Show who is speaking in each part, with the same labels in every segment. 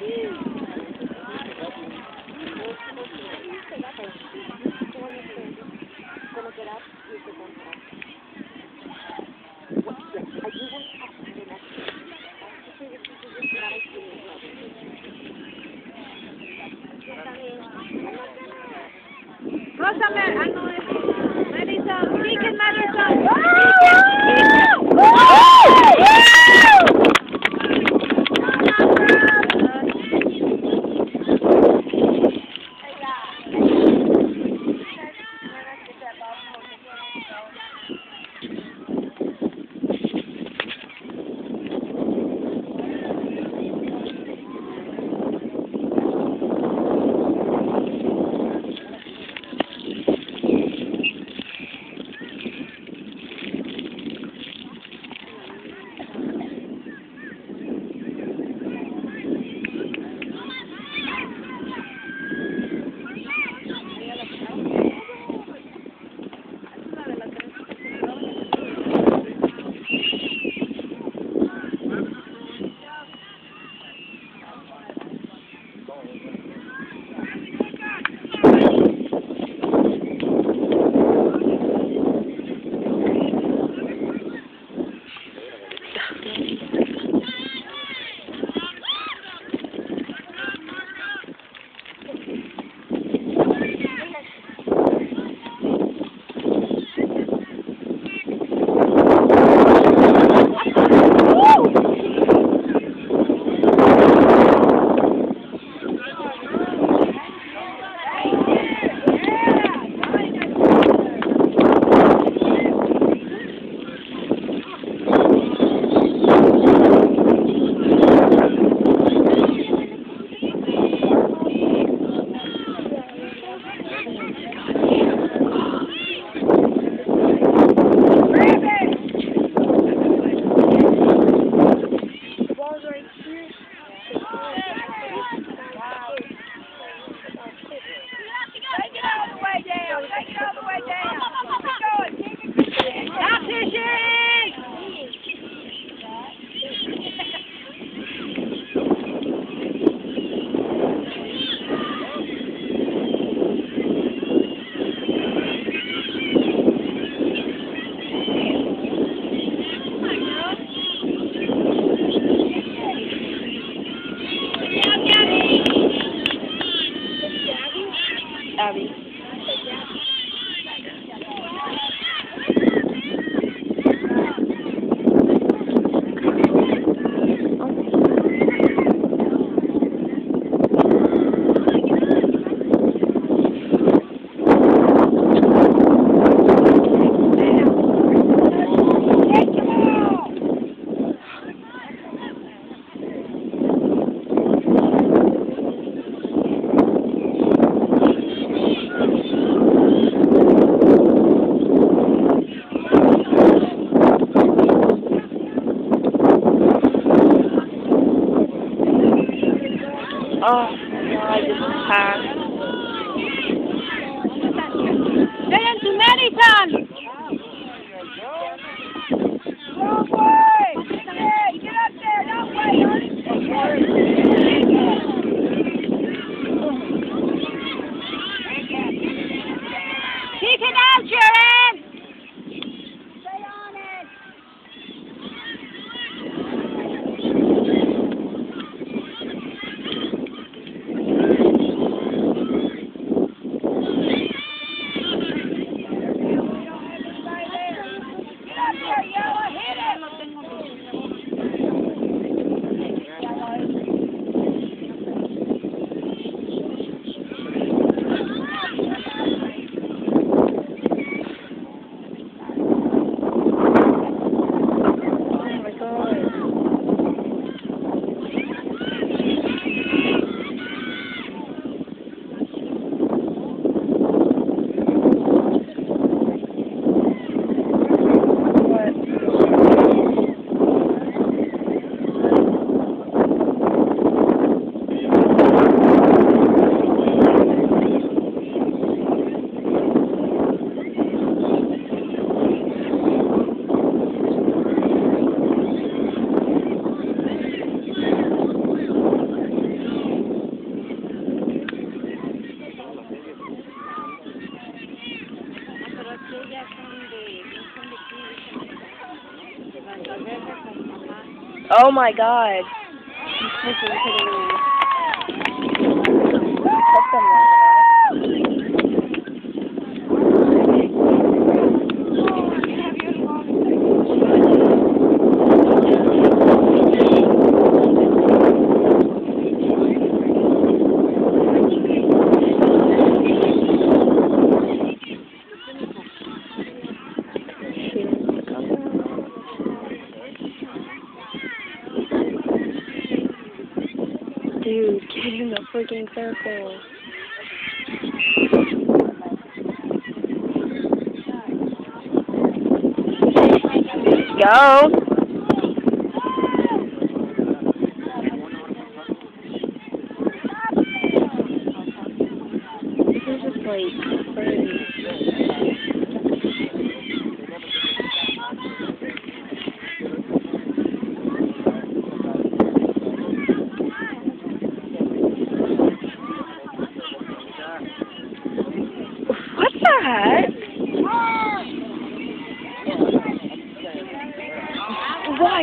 Speaker 1: Rosa, Oh
Speaker 2: my god. In the freaking circle. Go. This is just like crazy.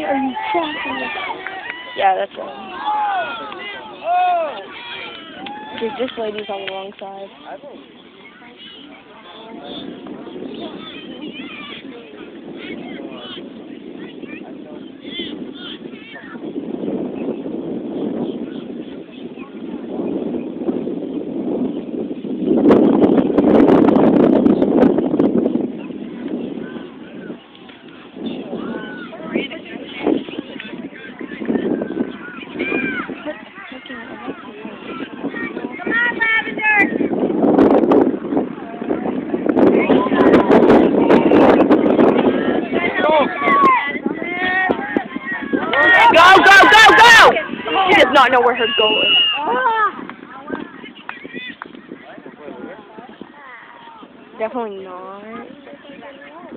Speaker 2: Are you crossing the... Yeah, that's right. Dude, this lady's on the wrong side.
Speaker 3: Come on, Lavender.
Speaker 2: Go, go, go, go! She does not know where her goal ah! is. Definitely not.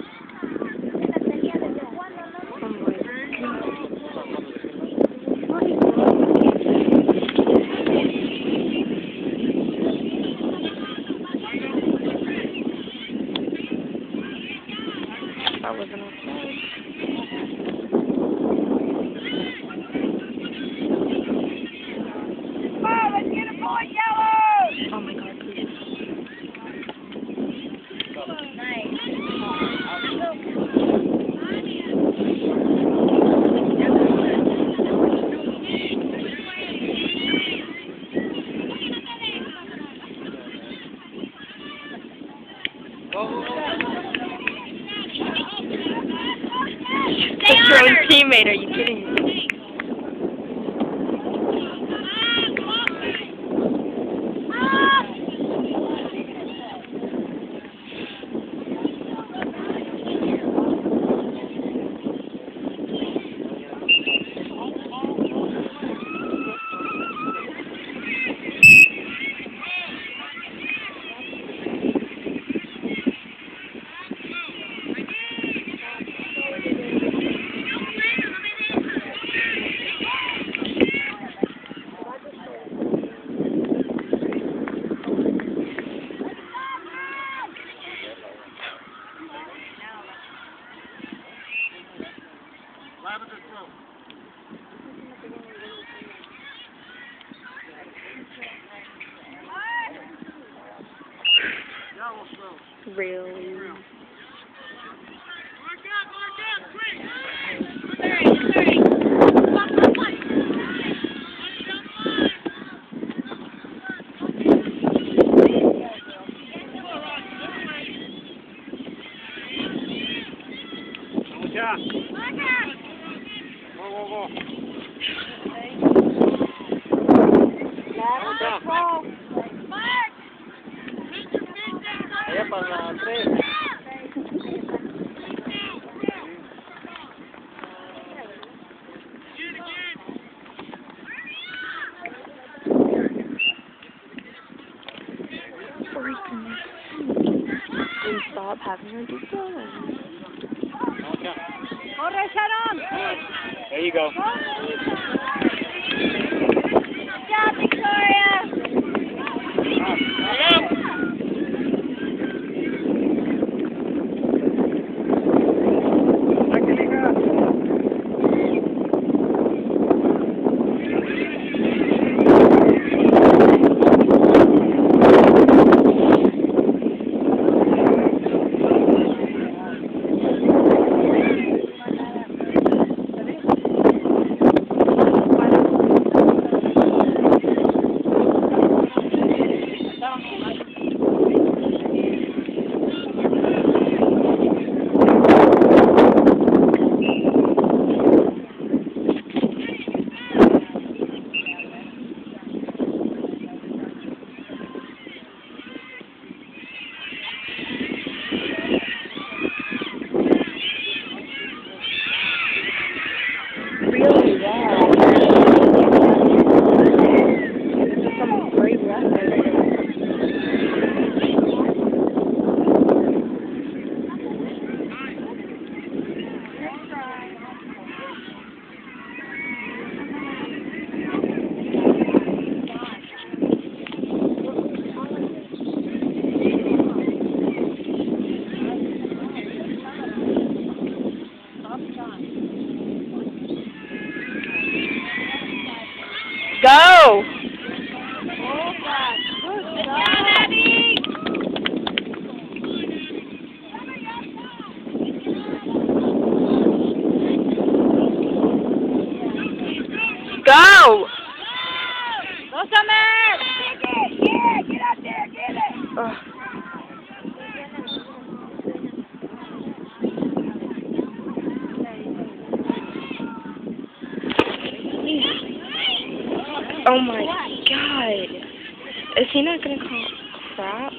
Speaker 2: Stop having her do that.
Speaker 3: Corre, Sharon.
Speaker 4: There you go.
Speaker 3: Good job, Victoria.
Speaker 2: Oh my god. Is he not gonna call crap?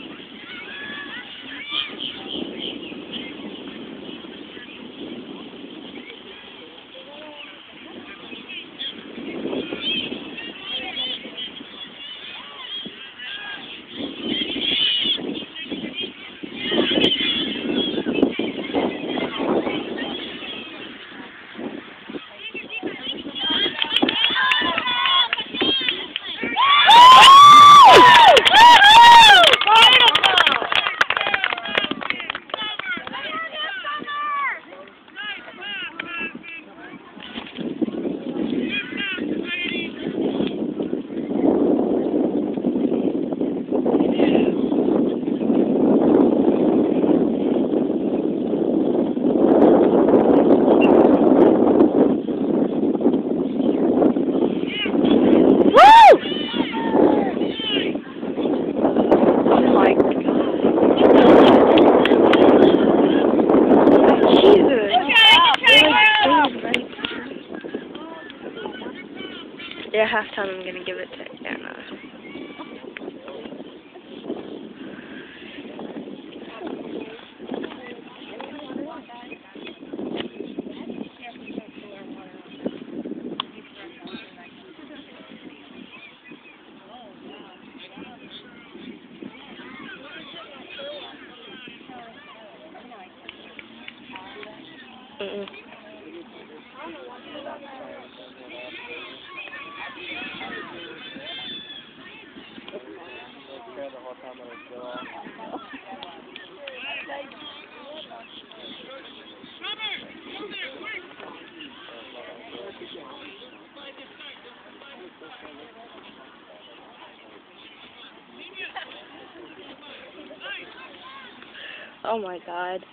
Speaker 2: Oh my god.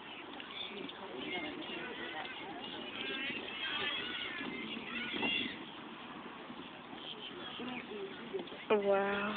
Speaker 2: Wow.